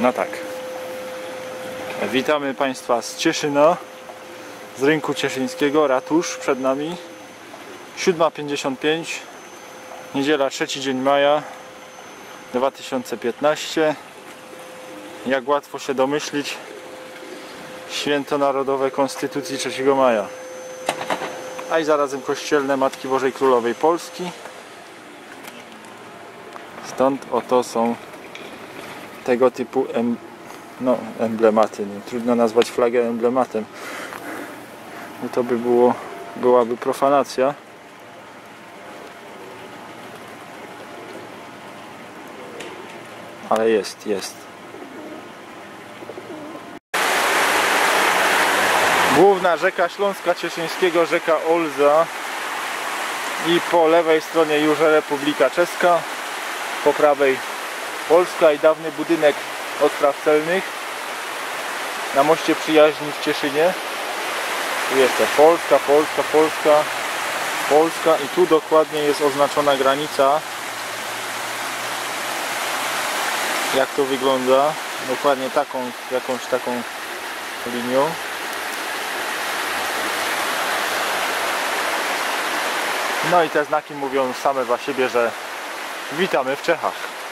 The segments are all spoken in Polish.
No tak. Witamy Państwa z Cieszyna, z rynku cieszyńskiego, ratusz przed nami. 7.55, niedziela, trzeci dzień maja 2015. Jak łatwo się domyślić, święto narodowe Konstytucji 3 maja. A i zarazem kościelne Matki Bożej Królowej Polski. Stąd oto są tego typu em, no, emblematy. No, trudno nazwać flagę emblematem. No to by było, byłaby profanacja. Ale jest, jest. Główna rzeka Śląska Cieszyńskiego, rzeka Olza i po lewej stronie już Republika Czeska, po prawej Polska i dawny budynek odpraw celnych na moście przyjaźni w Cieszynie. Tu jeszcze Polska, Polska, Polska, Polska i tu dokładnie jest oznaczona granica. Jak to wygląda? Dokładnie taką, jakąś taką linią. No i te znaki mówią same za siebie, że witamy w Czechach.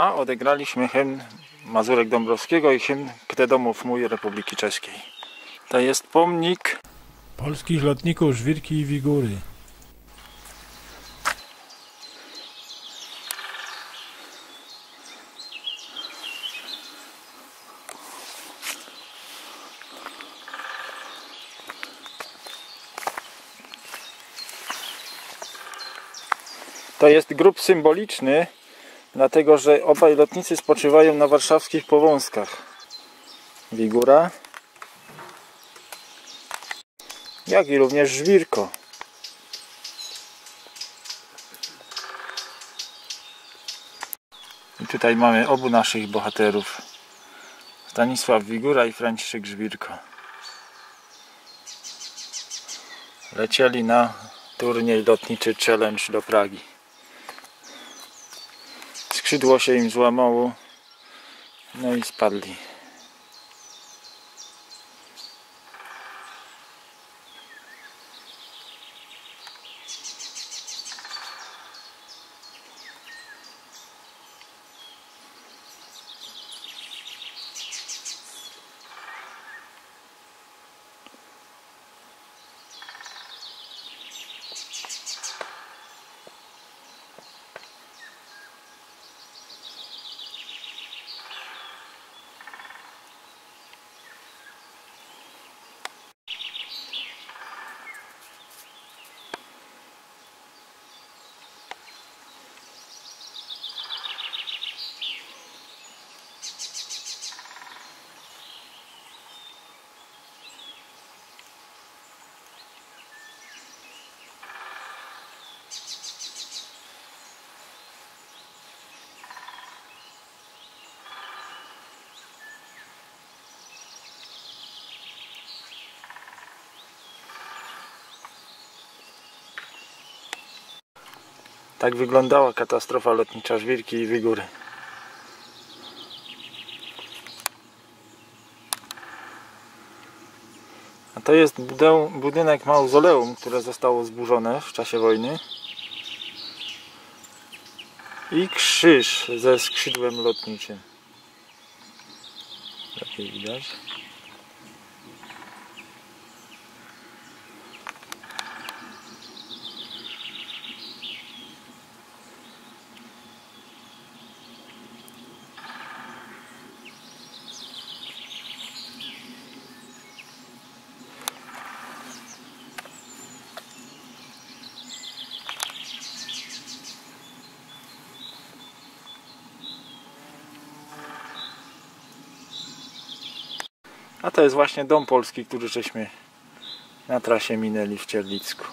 a odegraliśmy hymn Mazurek Dąbrowskiego i hymn Kde domów mój Republiki Czeskiej. To jest pomnik polskich lotników Żwirki i Wigury. To jest grób symboliczny dlatego że obaj lotnicy spoczywają na warszawskich powązkach. Wigura, jak i również żwirko. I tutaj mamy obu naszych bohaterów. Stanisław Wigura i Franciszek Żwirko. Lecieli na turniej lotniczy Challenge do Pragi. Skrzydło się im złamało, no i spadli. Tak wyglądała katastrofa lotnicza Żwirki i Wigury. A to jest budynek mauzoleum, które zostało zburzone w czasie wojny. I krzyż ze skrzydłem lotniczym. Lepiej widać. To jest właśnie dom polski, który żeśmy na trasie minęli w Cierlicku.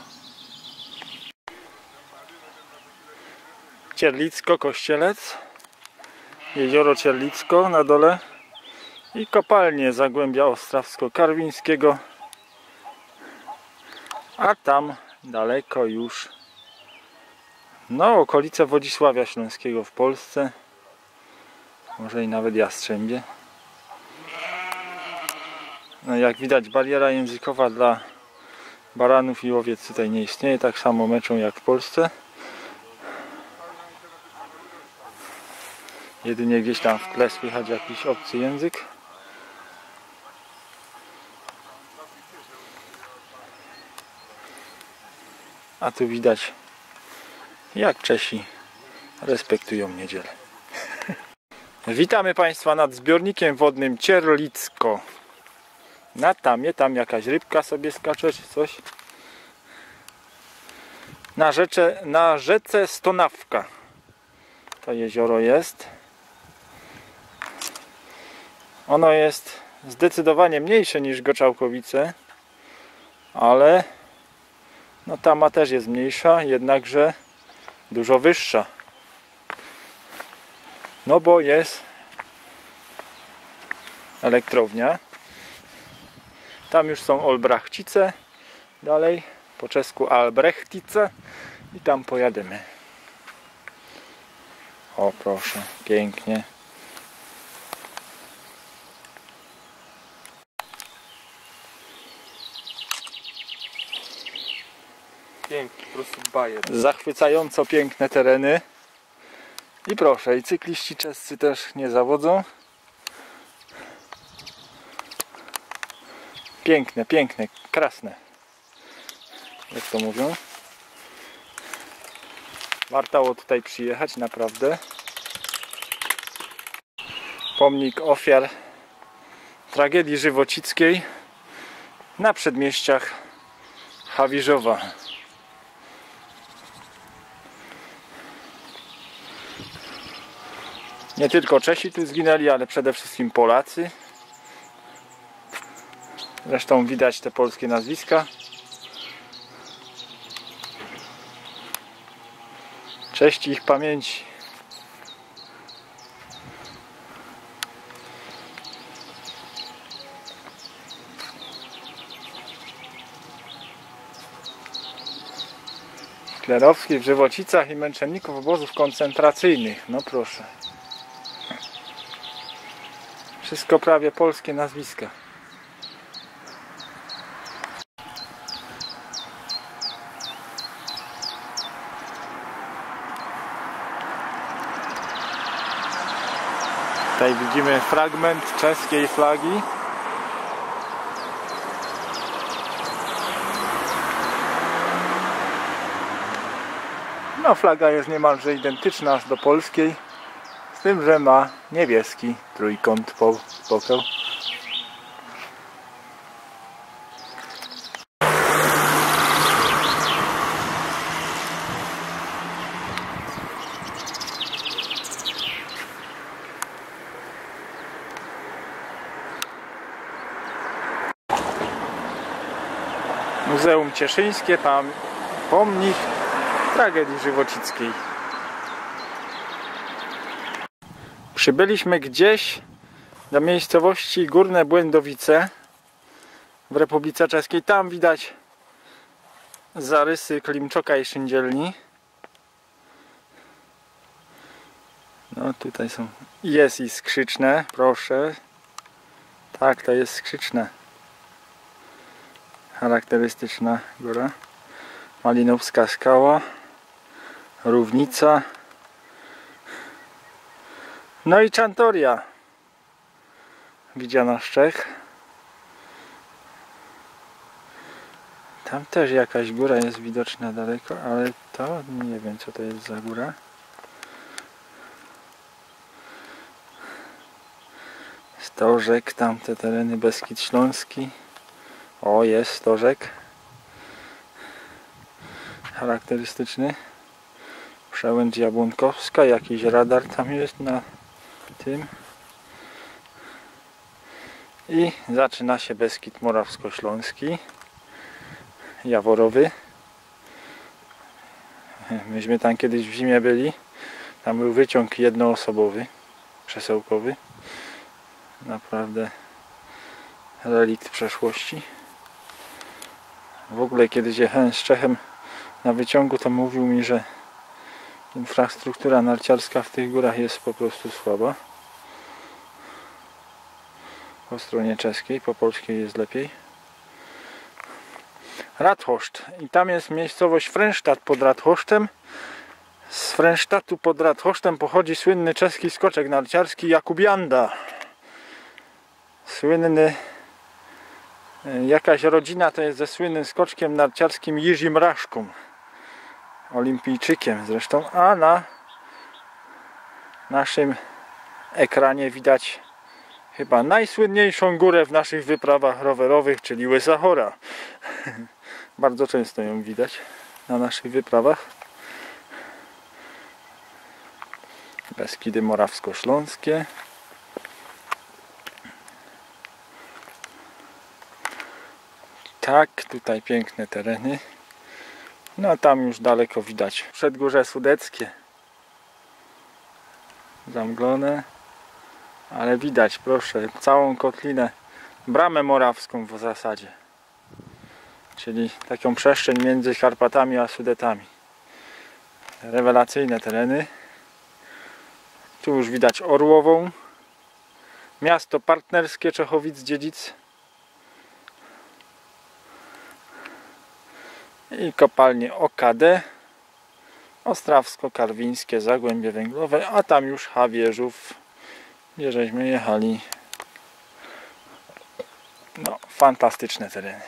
Cierlicko, Kościelec, jezioro Cierlicko na dole i kopalnie Zagłębia Ostrawsko-Karwińskiego. A tam daleko już no okolice Wodzisławia Śląskiego w Polsce. Może i nawet Jastrzębie. Jak widać bariera językowa dla baranów i owiec tutaj nie istnieje, tak samo meczą jak w Polsce. Jedynie gdzieś tam w tle słychać jakiś obcy język. A tu widać jak Czesi respektują niedzielę. Witamy Państwa nad zbiornikiem wodnym Cierlicko. Na tamie, tam jakaś rybka sobie skacze czy coś. Na, rzece, na rzece Stonawka. To jezioro jest. Ono jest zdecydowanie mniejsze niż Goczałkowice, ale no tama też jest mniejsza, jednakże dużo wyższa. No bo jest elektrownia. Tam już są Olbrachcice. Dalej po czesku Albrechtice i tam pojadymy. O proszę, pięknie. Piękny, po prostu bajer. Zachwycająco piękne tereny. I proszę, i cykliści czescy też nie zawodzą. Piękne, piękne, krasne. Jak to mówią. Wartało tutaj przyjechać, naprawdę. Pomnik ofiar tragedii żywocickiej na przedmieściach Hawiżowa. Nie tylko Czesi tu zginęli, ale przede wszystkim Polacy. Zresztą widać te polskie nazwiska. Cześć ich pamięci. Hitlerowskich w Żywocicach i męczenników obozów koncentracyjnych. No proszę. Wszystko prawie polskie nazwiska. Tutaj widzimy fragment czeskiej flagi. No flaga jest niemalże identyczna do polskiej. Z tym, że ma niebieski trójkąt po boku. Cieszyńskie, tam pomnik tragedii żywocickiej. Przybyliśmy gdzieś do miejscowości Górne Błędowice w Republice Czeskiej. Tam widać zarysy Klimczoka i Szyndzielni. No tutaj są. Jest i skrzyczne, proszę. Tak, to jest skrzyczne. Charakterystyczna góra. Malinowska skała. Równica. No i Czantoria. Widziana z Czech. Tam też jakaś góra jest widoczna daleko, ale to nie wiem co to jest za góra. Stożek, tamte tereny Beskid Śląski. O, jest stożek. Charakterystyczny. Przełęcz Jabłonkowska, jakiś radar tam jest na tym. I zaczyna się Beskid Morawsko-Śląski. Jaworowy. Myśmy tam kiedyś w zimie byli. Tam był wyciąg jednoosobowy, przesełkowy. Naprawdę relikt przeszłości. W ogóle kiedyś jechałem z Czechem na wyciągu, to mówił mi, że infrastruktura narciarska w tych górach jest po prostu słaba. Po stronie czeskiej, po polskiej jest lepiej. Radhoszt. I tam jest miejscowość Frenstadt pod Radhosztem. Z Frenstadtu pod Radhosztem pochodzi słynny czeski skoczek narciarski Jakub Janda. Słynny jakaś rodzina to jest ze słynnym skoczkiem narciarskim Jirzim Raszką. Olimpijczykiem zresztą, a na naszym ekranie widać chyba najsłynniejszą górę w naszych wyprawach rowerowych, czyli Łysa. Bardzo często ją widać na naszych wyprawach. Beskidy Morawsko-Śląskie. Tak, tutaj piękne tereny. No tam już daleko widać Przedgórze Sudeckie. Zamglone. Ale widać, proszę, całą kotlinę, bramę morawską w zasadzie. Czyli taką przestrzeń między Karpatami a Sudetami. Rewelacyjne tereny. Tu już widać Orłową. Miasto partnerskie Czechowic-Dziedzic. I kopalnie OKD. Ostrawsko-Karwińskie, Zagłębie Węglowe, a tam już Hawierzów, gdzie żeśmy jechali. No, fantastyczne tereny.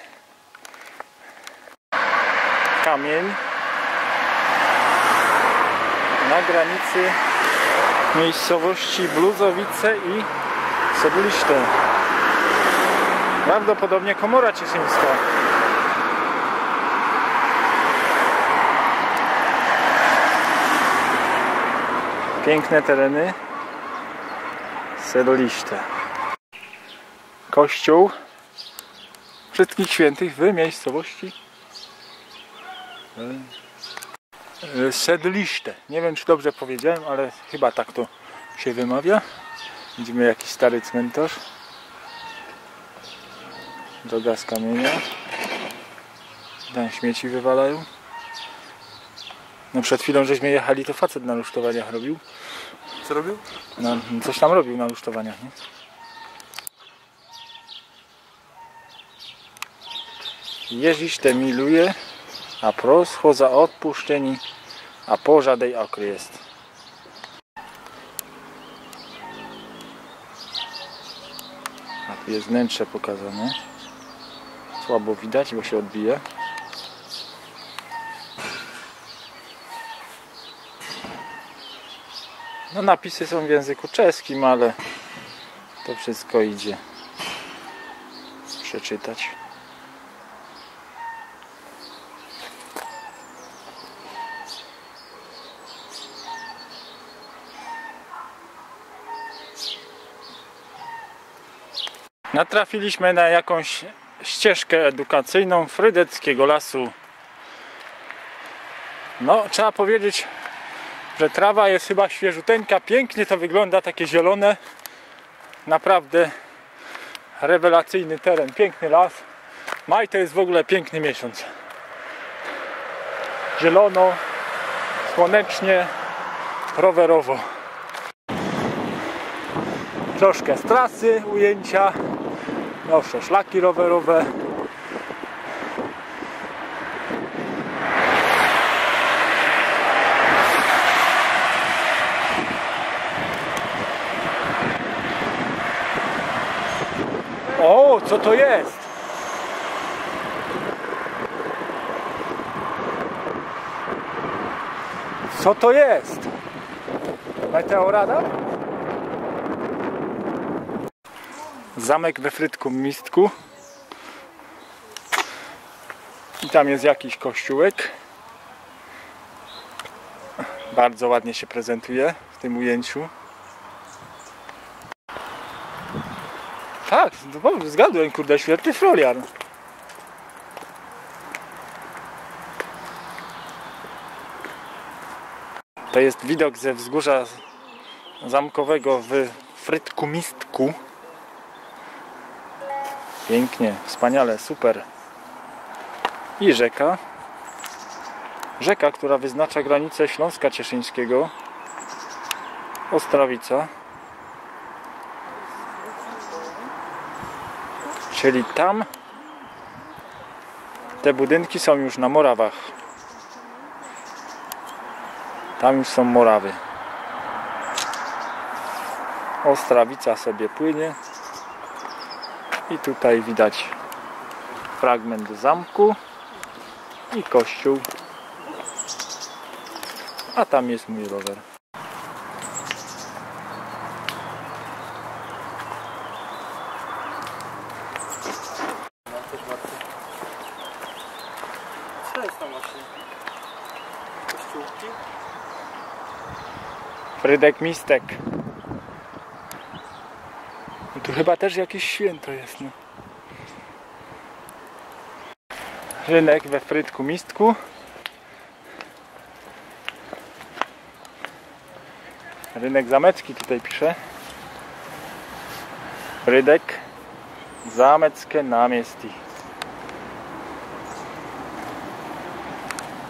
Kamień na granicy miejscowości Bluzowice i Sobuliszte. Prawdopodobnie Komora Cieszyńska. Piękne tereny. Sedlište. Kościół Wszystkich Świętych w miejscowości e, e, Sedlište. Nie wiem czy dobrze powiedziałem, ale chyba tak to się wymawia. Widzimy jakiś stary cmentarz. Droga z kamienia. Tam śmieci wywalają. No przed chwilą żeśmy jechali, to facet na rusztowaniach robił. Co robił? No, coś tam robił na rusztowaniach, nie? Ježiš te miluje a pros ho za odpuszczeni, a pożadej okriest. A tu jest wnętrze pokazane. Słabo widać, bo się odbije. No napisy są w języku czeskim, ale to wszystko idzie przeczytać. Natrafiliśmy na jakąś ścieżkę edukacyjną Frydeckiego Lasu. No, trzeba powiedzieć, że trawa jest chyba świeżuteńka, pięknie to wygląda, takie zielone. Naprawdę rewelacyjny teren, piękny las. Maj to jest w ogóle piękny miesiąc. Zielono, słonecznie, rowerowo. Troszkę z trasy ujęcia. Proszę, szlaki rowerowe. O, co to jest? Co to jest? Meteorada? Zamek we Frytku Mistku. I tam jest jakiś kościółek. Bardzo ładnie się prezentuje w tym ujęciu. Tak, no, zgadłem, kurde, świetny Florian. To jest widok ze wzgórza zamkowego w Frytku Mistku. Pięknie, wspaniale, super. I rzeka. Rzeka, która wyznacza granicę Śląska Cieszyńskiego. Ostrawica. Czyli tam te budynki są już na Morawach. Tam już są Morawy. Ostrawica sobie płynie. I tutaj widać fragment zamku i kościół. A tam jest mój rower. Co jest tam właśnie? Kościółki? Frydek Mistek. No tu chyba też jakieś święto jest. No. Rynek we Frydku Mistku. Rynek Zamecki tutaj pisze. Frydek Zameckie Namiesti.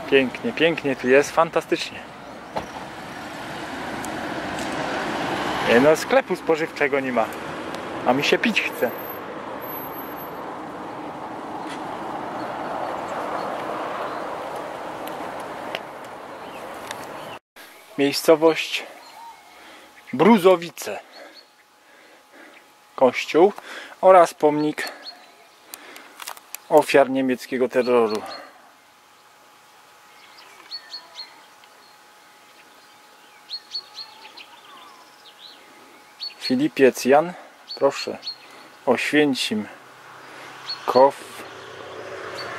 Pięknie, pięknie tu jest, fantastycznie. No sklepu spożywczego nie ma. A mi się pić chce. Miejscowość Bruzowice. Kościół oraz pomnik ofiar niemieckiego terroru. Filipiec Jan, proszę, Oświęcim, Kow,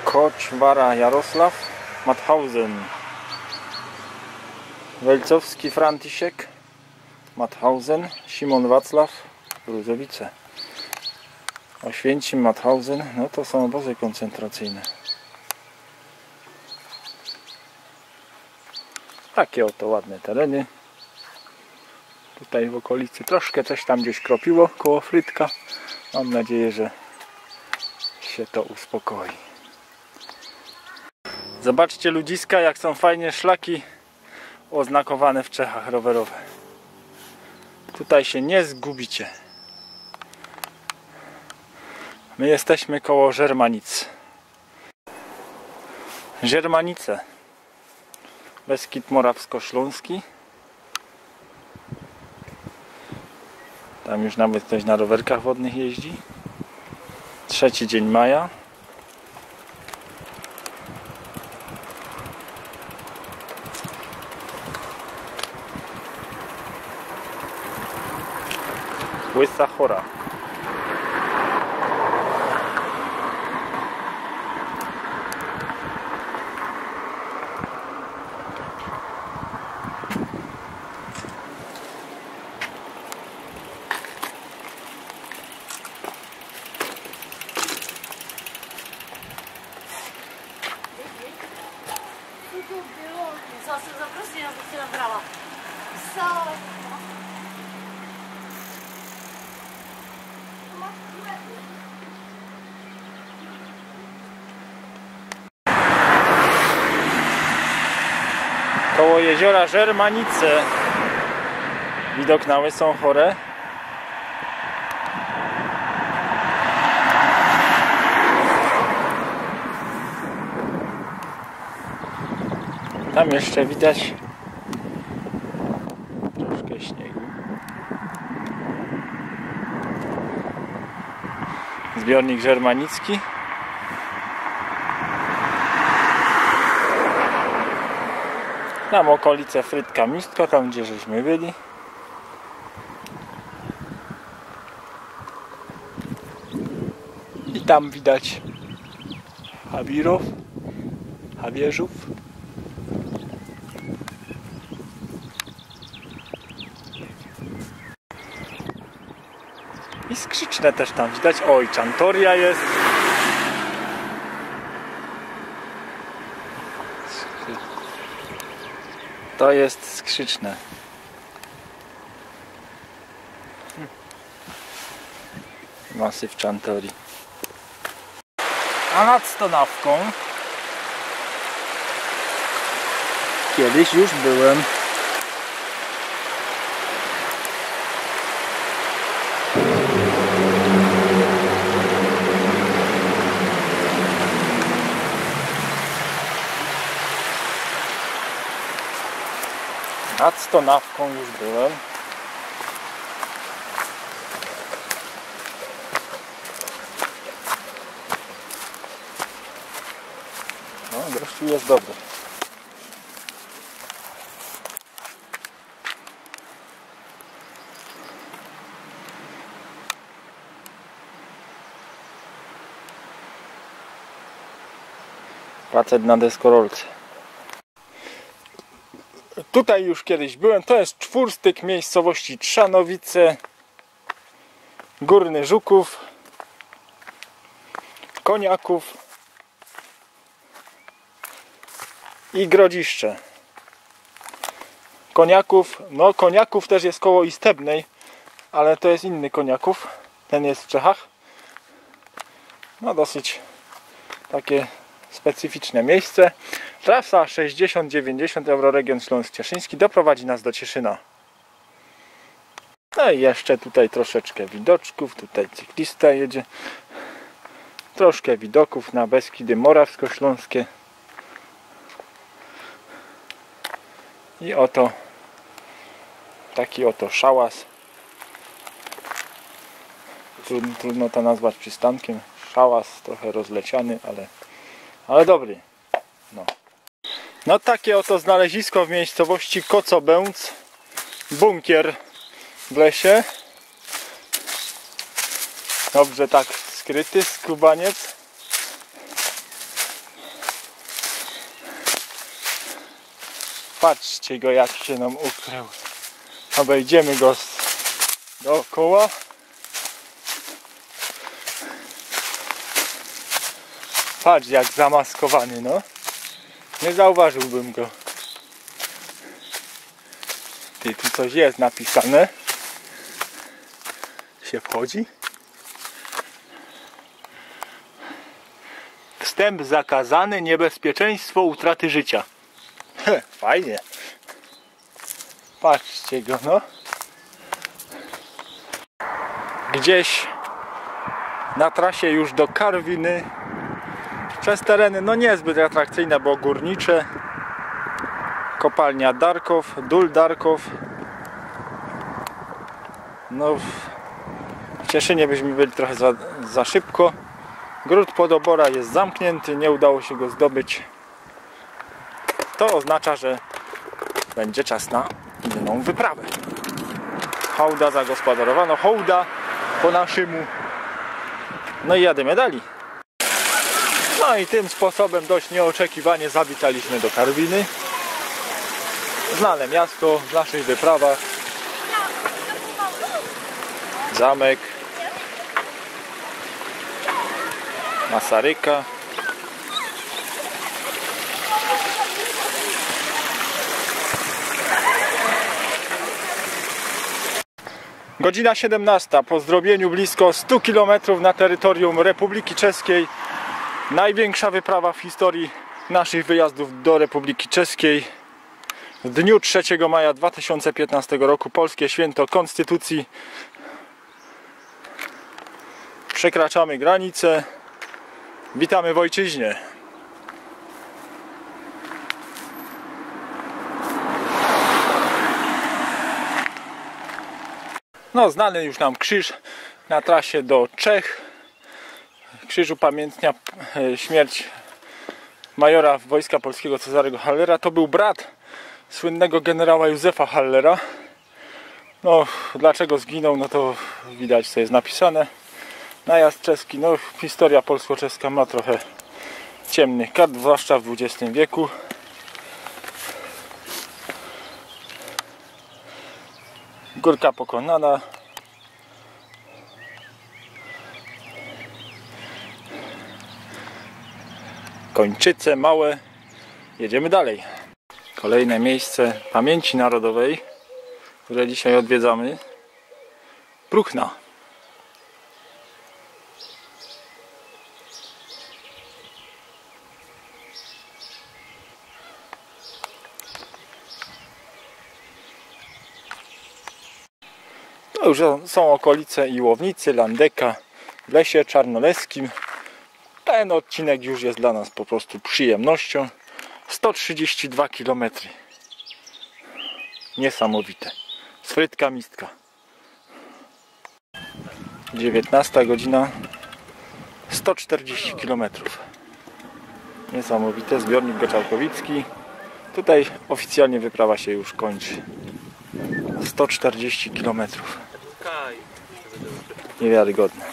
Koczwara Jarosław, Mauthausen, Welcowski Franciszek, Mauthausen, Simon Wacław, Bruzowice. Oświęcim, Mauthausen, no to są obozy koncentracyjne. Takie oto ładne tereny. Tutaj w okolicy troszkę coś tam gdzieś kropiło koło Frytka. Mam nadzieję, że się to uspokoi. Zobaczcie ludziska, jak są fajnie szlaki oznakowane w Czechach rowerowe. Tutaj się nie zgubicie. My jesteśmy koło Żermanic. Żermanice. Beskid Morawsko-Śląski. Tam już nawet ktoś na rowerkach wodnych jeździ. Trzeci dzień maja. Łysa chora. Jeziora Żermanice. Widok na Łysą Chorę. Tam jeszcze widać troszkę śniegu. Zbiornik żermanicki. Tam okolice Frytka Mistka, tam gdzie żeśmy byli. I tam widać Habirów, Habierzów. I skrzyczne też tam widać. Oj, Czantoria jest. To jest skrzyczne. Masyw Czantori. A nad Stonawką kiedyś już byłem. Nad Stonawką już byłem. No, gościu jest dobry. Facet na deskorolce. Tutaj już kiedyś byłem. To jest czwórstyk miejscowości Trzanowice, Górny Żuków, Koniaków i Grodziszcze. Koniaków, no Koniaków też jest koło Istebnej, ale to jest inny Koniaków. Ten jest w Czechach. No dosyć takie specyficzne miejsce. Trasa 60-90 Euroregion Śląsk Cieszyński doprowadzi nas do Cieszyna. No i jeszcze tutaj troszeczkę widoczków. Tutaj cyklista jedzie. Troszkę widoków na Beskidy Morawsko-Śląskie. I oto taki oto szałas. Trudno, trudno to nazwać przystankiem. Szałas trochę rozleciany, ale, ale dobry. No. no takie oto znalezisko w miejscowości Kocobęc. Bunkier w lesie. Dobrze tak skryty skubaniec. Patrzcie go jak się nam ukrył. Obejdziemy go dookoła. Patrz jak zamaskowany, no. Nie zauważyłbym go. Ty, tu coś jest napisane. Się wchodzi. Wstęp zakazany, niebezpieczeństwo utraty życia. Heh, Fajnie. Patrzcie go, no. Gdzieś na trasie już do Karwiny. Przez tereny no niezbyt atrakcyjne, bo górnicze. Kopalnia Darkow, Dul Darkow. No w Cieszynie byśmy byli trochę za, za szybko. Gród Podobora jest zamknięty, nie udało się go zdobyć. To oznacza, że będzie czas na inną wyprawę. Hołda zagospodarowano, hołda po naszemu. No i jadymy dalej. No i tym sposobem dość nieoczekiwanie zawitaliśmy do Karwiny. Znane miasto w naszych wyprawach. Zamek. Masaryka. Godzina 17. Po zdrobieniu blisko 100 km na terytorium Republiki Czeskiej. Największa wyprawa w historii naszych wyjazdów do Republiki Czeskiej. W dniu 3 maja 2015 roku Polskie Święto Konstytucji. Przekraczamy granicę. Witamy w ojczyźnie. No, znany już nam krzyż na trasie do Czech. Krzyż upamiętnia e, śmierć majora Wojska Polskiego Cezarego Hallera. To był brat słynnego generała Józefa Hallera. No, dlaczego zginął, no to widać, co jest napisane. Najazd czeski, no historia polsko-czeska ma trochę ciemnych kart, zwłaszcza w XX wieku. Górka pokonana. Kończyce małe. Jedziemy dalej. Kolejne miejsce pamięci narodowej, które dzisiaj odwiedzamy. Pruchna. To już są okolice Iłownicy, Landeka, w lesie czarnoleskim. Ten odcinek już jest dla nas po prostu przyjemnością. 132 km. Niesamowite. Z frytka mistka. 19 godzina 140 km. Niesamowite. Zbiornik Goczałkowicki. Tutaj oficjalnie wyprawa się już kończy. 140 km. Niewiarygodne.